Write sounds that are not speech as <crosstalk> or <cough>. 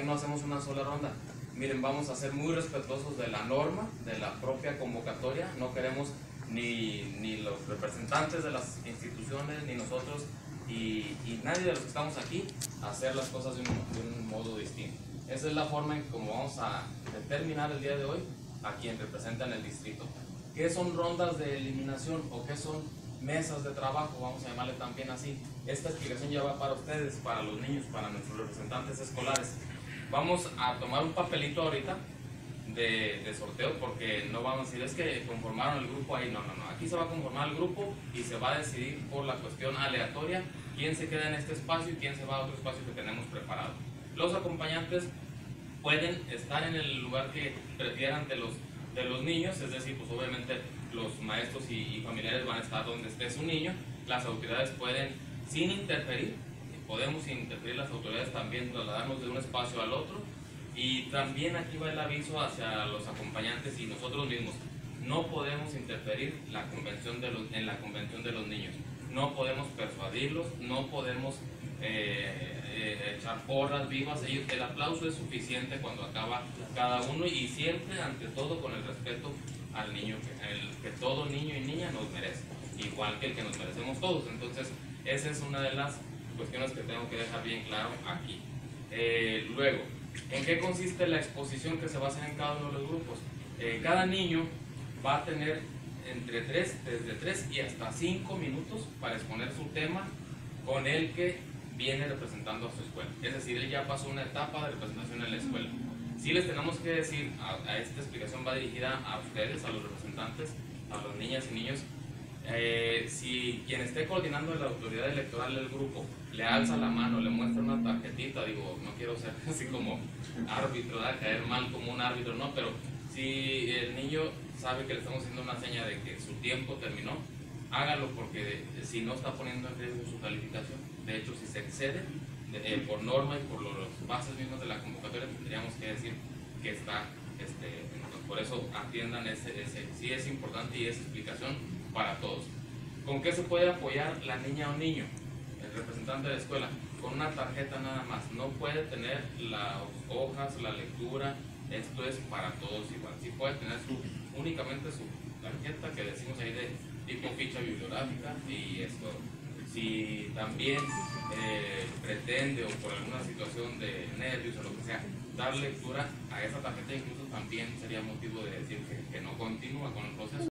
qué no hacemos una sola ronda? Miren, vamos a ser muy respetuosos de la norma, de la propia convocatoria. No queremos ni, ni los representantes de las instituciones, ni nosotros, y, y nadie de los que estamos aquí, hacer las cosas de un, de un modo distinto. Esa es la forma en cómo vamos a determinar el día de hoy a quien representa en el distrito. ¿Qué son rondas de eliminación o qué son mesas de trabajo? Vamos a llamarle también así. Esta explicación ya va para ustedes, para los niños, para nuestros representantes escolares. Vamos a tomar un papelito ahorita de, de sorteo porque no vamos a decir es que conformaron el grupo ahí. No, no, no. Aquí se va a conformar el grupo y se va a decidir por la cuestión aleatoria quién se queda en este espacio y quién se va a otro espacio que tenemos preparado. Los acompañantes pueden estar en el lugar que prefieran de los, de los niños, es decir, pues obviamente los maestros y, y familiares van a estar donde esté su niño, las autoridades pueden, sin interferir, podemos interferir las autoridades también trasladarnos de un espacio al otro y también aquí va el aviso hacia los acompañantes y nosotros mismos. No podemos interferir la convención de en la convención de los niños. No podemos persuadirlos, no podemos eh, eh, echar porras vivas. Ellos- El aplauso es suficiente cuando acaba cada uno y siempre, ante todo, con el respeto al niño, el, que todo niño y niña nos merece, igual que el que nos merecemos todos. Entonces, esa es una de las cuestiones que tengo que dejar bien claro aquí. Eh, luego, ¿en qué consiste la exposición que se va a hacer en cada uno de los grupos? Eh, cada niño va a tener entre 3, desde 3 y hasta 5 minutos para exponer su tema con el que viene representando a su escuela. Es decir, él ya pasó una etapa de representación en la escuela. Sí les tenemos que decir, a, a esta explicación va dirigida a ustedes, a los representantes, a las niñas y niños, eh, si quien esté coordinando la autoridad electoral del grupo le alza la mano, le muestra una tarjetita, digo, no quiero ser <laughs> así como árbitro, ¿verdad? caer mal como un árbitro, no, pero si el niño sabe que le estamos haciendo una seña de que su tiempo terminó, hágalo porque si no está poniendo en riesgo su calificación. De hecho, si se excede de- eh, por norma y por los bases mismos de la convocatoria, tendríamos que decir que está, este, por eso atiendan ese, ese, sí es importante y es explicación para todos. ¿Con qué se puede apoyar la niña o niño? El representante de la escuela, con una tarjeta nada más. No puede tener las hojas, la lectura, esto es para todos igual. Sí puede tener su, únicamente su tarjeta que decimos ahí de tipo ficha bibliográfica y esto. Si también eh, pretende o por alguna situación de nervios o lo que sea, dar lectura a esa tarjeta incluso también sería motivo de decir que no continúa con el proceso.